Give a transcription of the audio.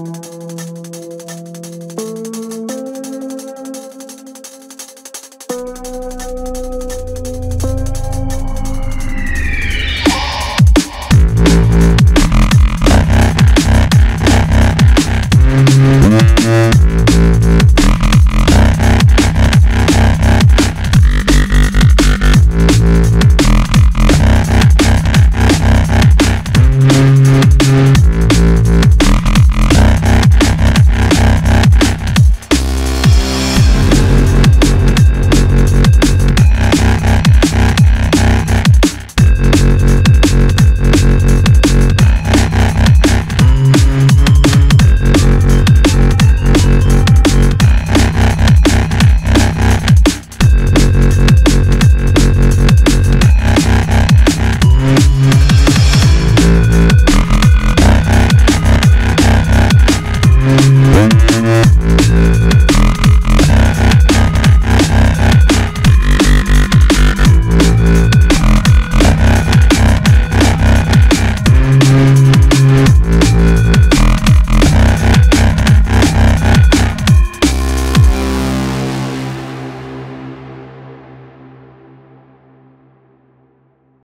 Música